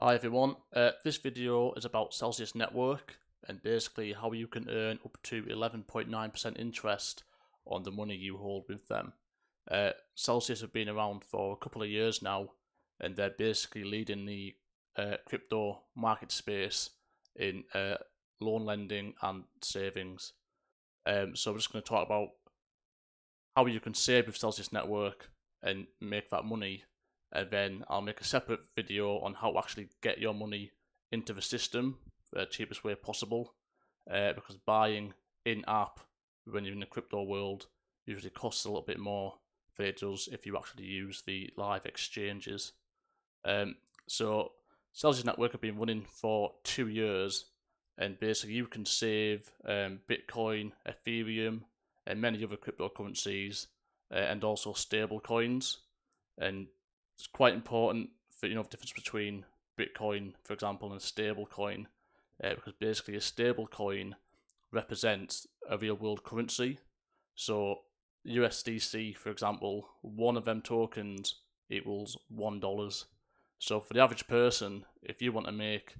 Hi everyone, uh, this video is about Celsius Network and basically how you can earn up to 11.9% interest on the money you hold with them. Uh, Celsius have been around for a couple of years now and they're basically leading the uh, crypto market space in uh, loan lending and savings. Um, so we're just going to talk about how you can save with Celsius Network and make that money and then I'll make a separate video on how to actually get your money into the system the cheapest way possible uh, because buying in app when you're in the crypto world usually costs a little bit more than it does if you actually use the live exchanges. Um, so Celsius Network have been running for two years and basically you can save um, Bitcoin, Ethereum and many other cryptocurrencies uh, and also stable coins and it's quite important for you know the difference between Bitcoin, for example, and a stable coin, uh, because basically a stable coin represents a real world currency. So USDC, for example, one of them tokens equals one dollars. So for the average person, if you want to make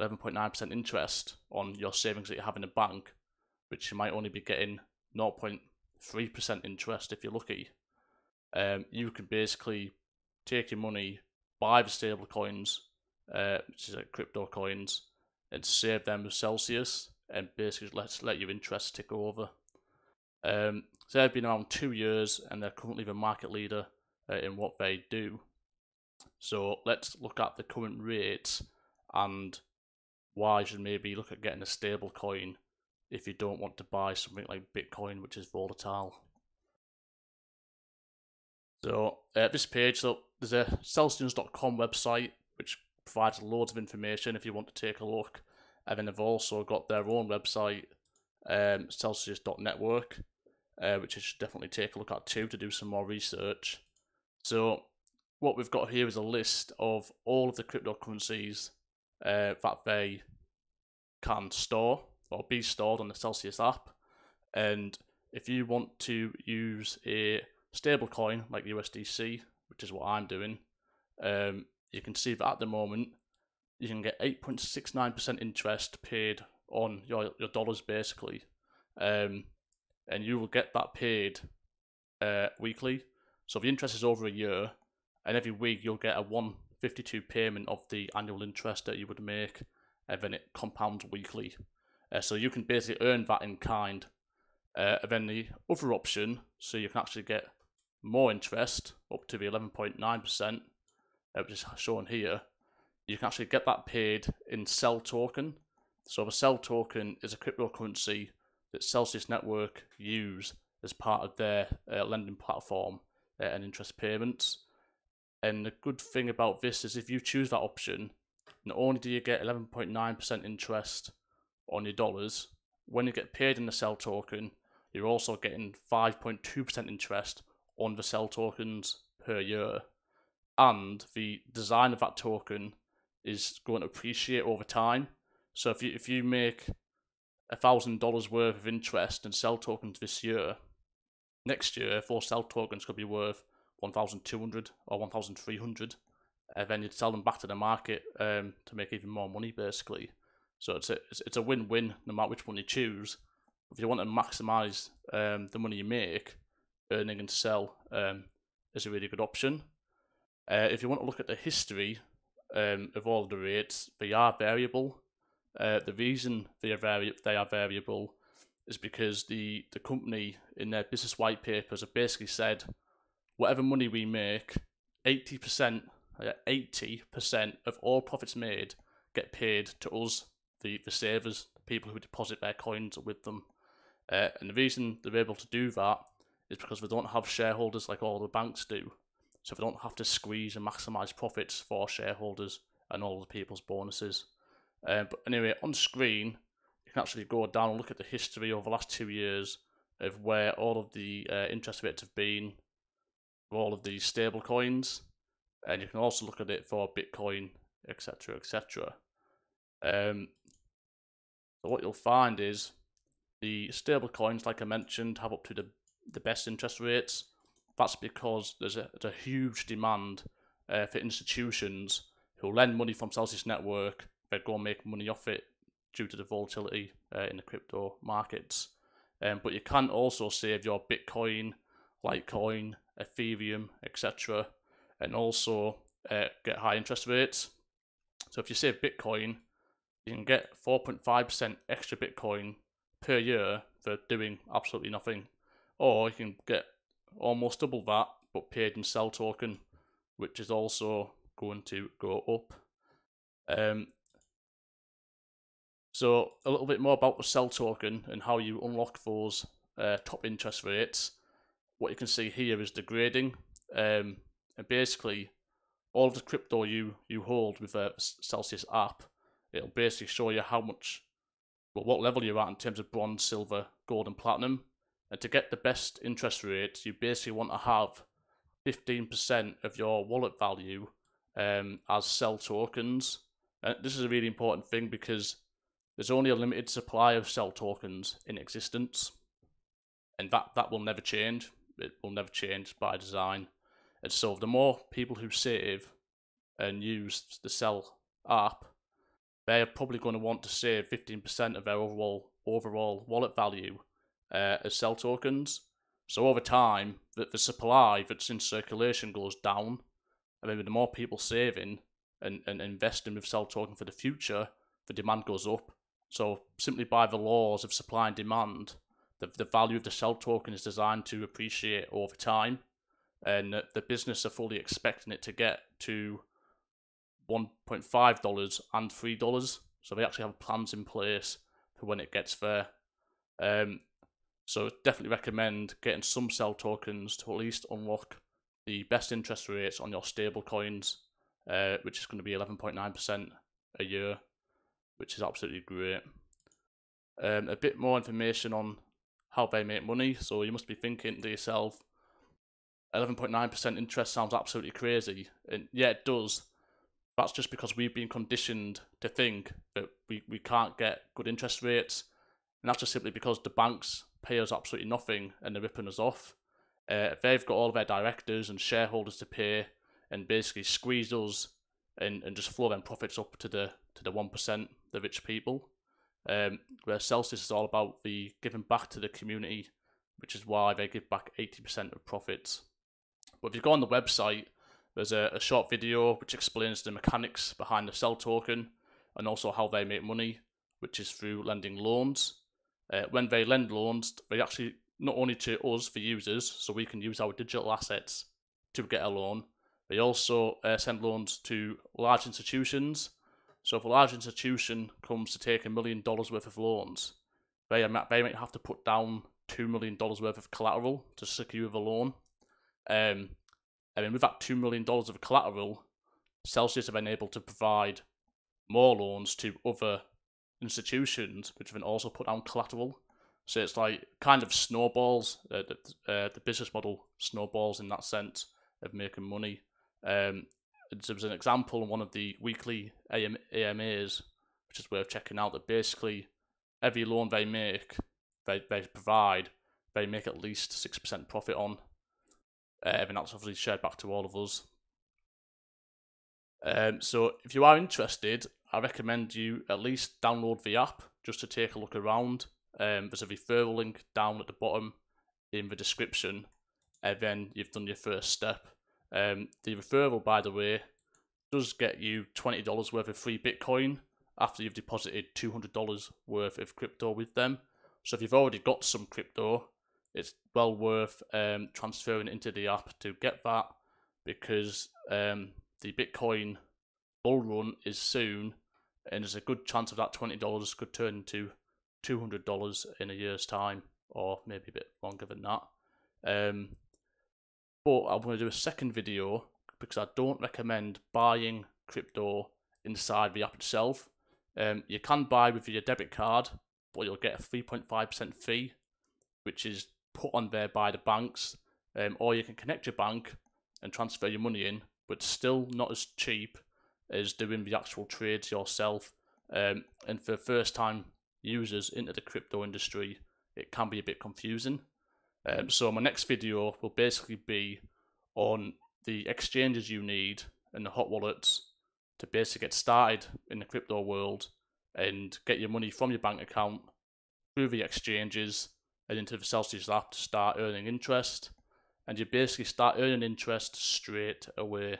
11.9% interest on your savings that you have in a bank, which you might only be getting 0.3% interest if you're lucky, um, you can basically take your money, buy the stable coins, uh, which is like crypto coins, and save them with Celsius, and basically let let your interest tick over. Um, so they've been around two years, and they're currently the market leader uh, in what they do. So let's look at the current rates and why you should maybe look at getting a stable coin if you don't want to buy something like Bitcoin, which is volatile. So uh, this page, so there's a celsius.com website which provides loads of information if you want to take a look. And then they've also got their own website, um, celsius.network, uh, which you should definitely take a look at too to do some more research. So what we've got here is a list of all of the cryptocurrencies uh, that they can store or be stored on the Celsius app. And if you want to use a stable coin like USDC, which is what I'm doing, um, you can see that at the moment you can get 8.69% interest paid on your, your dollars basically. Um, and you will get that paid uh, weekly. So the interest is over a year, and every week you'll get a 152 payment of the annual interest that you would make, and then it compounds weekly. Uh, so you can basically earn that in kind. Uh, and then the other option, so you can actually get more interest up to the 11.9%, uh, which is shown here, you can actually get that paid in CEL token. So the CEL token is a cryptocurrency that Celsius Network use as part of their uh, lending platform uh, and interest payments. And the good thing about this is if you choose that option, not only do you get 11.9% interest on your dollars, when you get paid in the CEL token, you're also getting 5.2% interest on the CEL tokens per year. And the design of that token is going to appreciate over time. So if you if you make a thousand dollars worth of interest in CEL tokens this year, next year those CEL tokens could be worth one thousand two hundred or one thousand three hundred, and then you'd sell them back to the market um, to make even more money, basically. So it's a it's a win win no matter which one you choose. If you want to maximize um, the money you make, earning and CEL um, is a really good option. Uh, if you want to look at the history um, of all the rates, they are variable. Uh, the reason they are vari- they are variable is because the, the company in their business white papers have basically said whatever money we make, 80%, 80% of all profits made get paid to us, the, the savers, the people who deposit their coins with them. Uh, and the reason they're able to do that is because they don't have shareholders like all the banks do. So they don't have to squeeze and maximise profits for shareholders and all the people's bonuses. Uh, but anyway, on screen, you can actually go down and look at the history over the last two years of where all of the uh, interest rates have been for all of these stable coins. And you can also look at it for Bitcoin, etc., etc. Um, so what you'll find is the stable coins, like I mentioned, have up to the the best interest rates. That's because there's a, there's a huge demand uh, for institutions who lend money from Celsius Network, they go and make money off it due to the volatility uh, in the crypto markets. Um, but you can also save your Bitcoin, Litecoin, Ethereum, etc., and also uh, get high interest rates. So if you save Bitcoin, you can get 4.5% extra Bitcoin per year for doing absolutely nothing, or you can get almost double that but paid in CEL token, which is also going to go up. Um, so a little bit more about the CEL token and how you unlock those uh, top interest rates. What you can see here is the grading, um, and basically all of the crypto you you hold with a Celsius app, it'll basically show you how much, well, what level you're at in terms of bronze, silver, gold, and platinum. And to get the best interest rate, you basically want to have 15% of your wallet value um, as CEL tokens. And this is a really important thing because there's only a limited supply of CEL tokens in existence, and that, that will never change. It will never change by design. And so, the more people who save and use the CEL app, they're probably going to want to save 15% of their overall overall wallet value uh, as CEL tokens. So over time, the, the supply that's in circulation goes down, and then the more people saving and, and investing with CEL token for the future, the demand goes up. So simply by the laws of supply and demand, the, the value of the CEL token is designed to appreciate over time, and the business are fully expecting it to get to one point five dollars and three dollars. So they actually have plans in place for when it gets there. Um, so definitely recommend getting some CEL tokens to at least unlock the best interest rates on your stable coins, uh, which is going to be 11.9% a year which is absolutely great. Um, a bit more information on how they make money. So you must be thinking to yourself, 11.9% interest sounds absolutely crazy. And yeah, it does. That's just because we've been conditioned to think that we, we can't get good interest rates. And that's just simply because the banks pay us absolutely nothing and they're ripping us off. Uh, they've got all of their directors and shareholders to pay and basically squeeze us and, and just flow them profits up to the to the one percent, the rich people. Um, where Celsius is all about the giving back to the community, which is why they give back eighty percent of profits. But if you go on the website, there's a, a short video which explains the mechanics behind the CEL token and also how they make money, which is through lending loans. Uh, when they lend loans, they actually not only to us, the users, so we can use our digital assets to get a loan, they also uh, send loans to large institutions. So if a large institution comes to take a million dollars worth of loans, they, they might have to put down $2 million worth of collateral to secure the loan. Um, with that $2 million of collateral, Celsius have been able to provide more loans to other institutions, which been also put down collateral. So it's like kind of snowballs. Uh, the, uh, the business model snowballs in that sense of making money. Um, there was an example in one of the weekly AM, AMAs, which is worth checking out, that basically every loan they make, they, they provide, they make at least 6% profit on. Uh, and that's obviously shared back to all of us. Um, so if you are interested, I recommend you at least download the app just to take a look around. Um, there's a referral link down at the bottom in the description, and then you've done your first step. Um, the referral, by the way, does get you twenty dollars worth of free Bitcoin after you've deposited two hundred dollars worth of crypto with them. So if you've already got some crypto, it's well worth um, transferring into the app to get that because um, the Bitcoin bull run is soon, and there's a good chance of that twenty dollars could turn into two hundred dollars in a year's time, or maybe a bit longer than that. Um, but I'm going to do a second video because I don't recommend buying crypto inside the app itself. Um, you can buy with your debit card, but you'll get a 3.5% fee, which is put on there by the banks. Um, or you can connect your bank and transfer your money in, but still not as cheap as doing the actual trades yourself. Um, and for first time users into the crypto industry, it can be a bit confusing. Um, so my next video will basically be on the exchanges you need and the hot wallets to basically get started in the crypto world and get your money from your bank account through the exchanges and into the Celsius app to start earning interest. And you basically start earning interest straight away.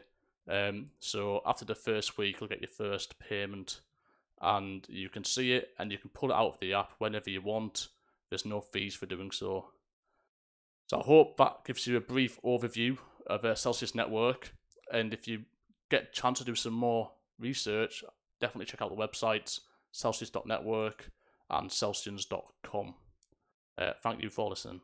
Um, so after the first week, you'll get your first payment and you can see it and you can pull it out of the app whenever you want. There's no fees for doing so. So I hope that gives you a brief overview of a Celsius network. And if you get a chance to do some more research, definitely check out the websites celsius.network and celsius.com. Uh, thank you for listening.